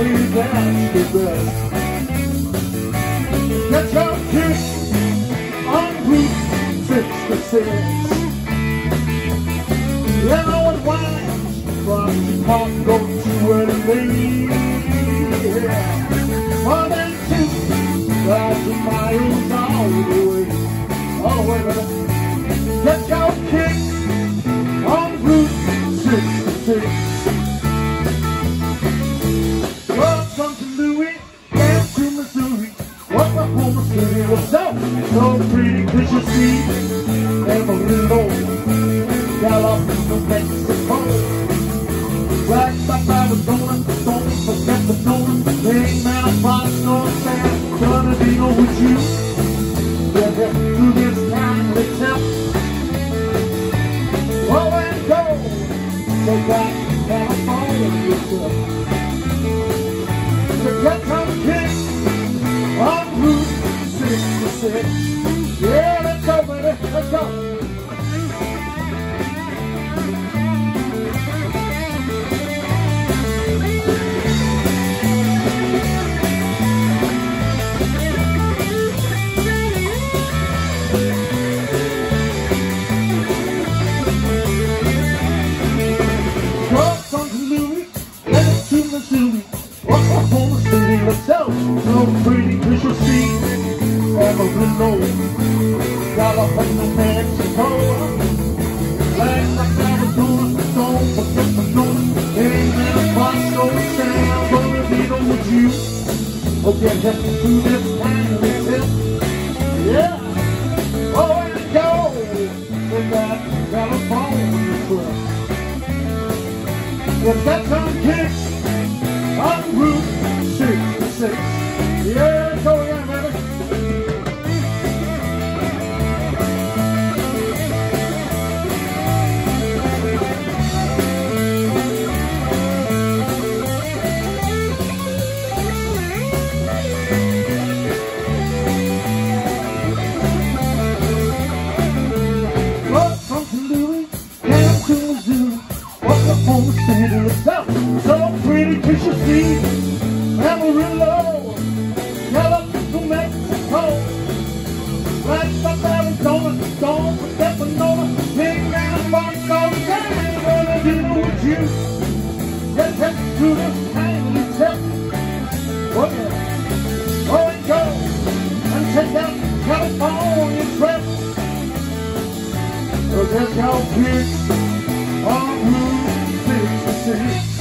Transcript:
highway that's the best. Get your kick on Route 66. Yellow and white from Chicago to LA. More than two thousand miles all the way. All the way, baby. Get your kick on Route 66. City. What's up? So pretty, could you see? Amarillo, Gallup, New Mexico. Black like Arizona, don't forget the Nona. Hang Mount Fox, North San Bernardino with you. Yeah, yeah, through this time, let's help. Oh, and go. Take back Route 66. Yeah, let's go, baby. Let's go. Headed to Mexico. Don't forget the Bosco, San Bernardino with you. Hope you're happy through this time. Yeah. Oh, and go. Take that California that's on Tennessee, Amarillo, California to Mexico. Right from Arizona, Stone from Stephanoma, Big Round, Barcelona, I'm gonna deal with you. Yes, that's to the time you tell me. What? Oh, and go and check out California trip. So that's how big our blue 66.